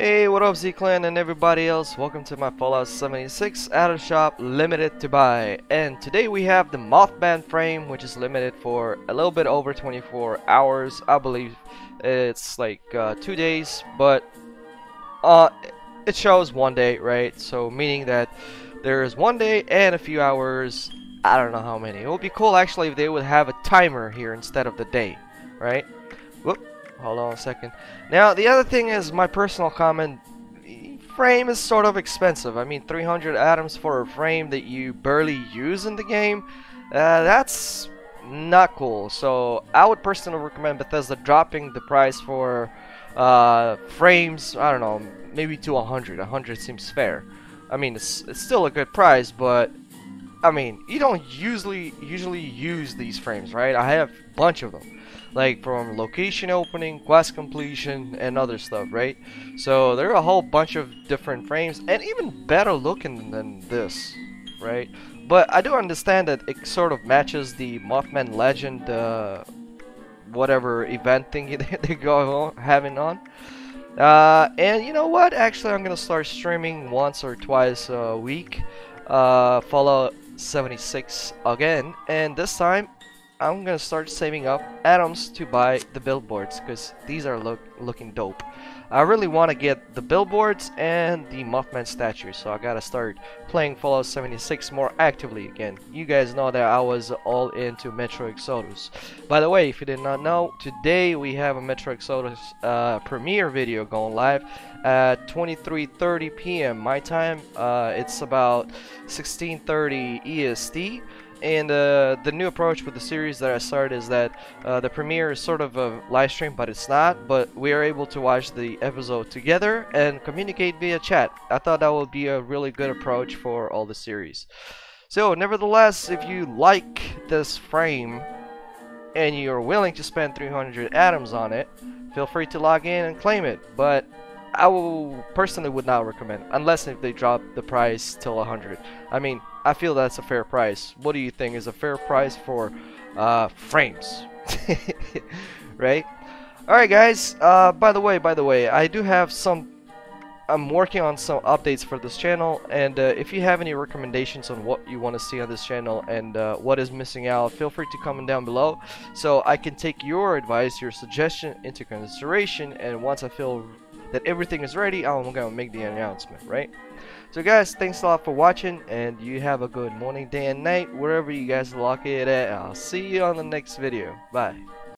Hey, what up Z-Clan and everybody else? Welcome to my Fallout 76 Atom Shop limited to buy. And today we have the Mothman frame which is limited for a little bit over 24 hours. I believe it's like uh, two days, but uh, it shows one day, right? So meaning that there's one day and a few hours. I don't know how many. It would be cool actually if they would have a timer here instead of the day, right? Whoop. Hold on a second. Now, the other thing is my personal comment. Frame is sort of expensive. I mean, 300 atoms for a frame that you barely use in the game. Uh, that's not cool. So I would personally recommend Bethesda dropping the price for uh, frames. I don't know, maybe to 100. 100 seems fair. I mean, it's it's still a good price, but I mean, you don't usually usually use these frames, right? I have a bunch of them like from location opening, quest completion, and other stuff, right? So there are a whole bunch of different frames, and even better looking than this, right? But I do understand that it sort of matches the Mothman Legend, uh, whatever event thing they go on, having on. Uh, and you know what? Actually, I'm gonna start streaming once or twice a week. Uh, Fallout 76 again, and this time I'm gonna start saving up atoms to buy the billboards because these are look looking dope. I really want to get the billboards and the Mothman statue, so I gotta start playing Fallout 76 more actively again. You guys know that I was all into Metro Exodus. By the way, if you did not know, today we have a Metro Exodus uh, premiere video going live at 23:30 p.m. my time. Uh, it's about 16:30 EST. And uh, the new approach with the series that I started is that uh, the premiere is sort of a live stream, but it's not. But we are able to watch the episode together and communicate via chat. I thought that would be a really good approach for all the series. So, nevertheless, if you like this frame and you're willing to spend 300 atoms on it, feel free to log in and claim it. But I will personally would not recommend unless if they drop the price till 100. I mean, I feel that's a fair price. What do you think is a fair price for uh, frames? right? Alright guys, uh, by the way, by the way, I do have some I'm working on some updates for this channel and uh, if you have any recommendations on what you want to see on this channel and uh, what is missing out feel free to comment down below so I can take your advice your suggestion into consideration and once I feel that everything is ready I'm gonna make the announcement right so guys, thanks a lot for watching, and you have a good morning, day, and night, wherever you guys lock it at. I'll see you on the next video. Bye.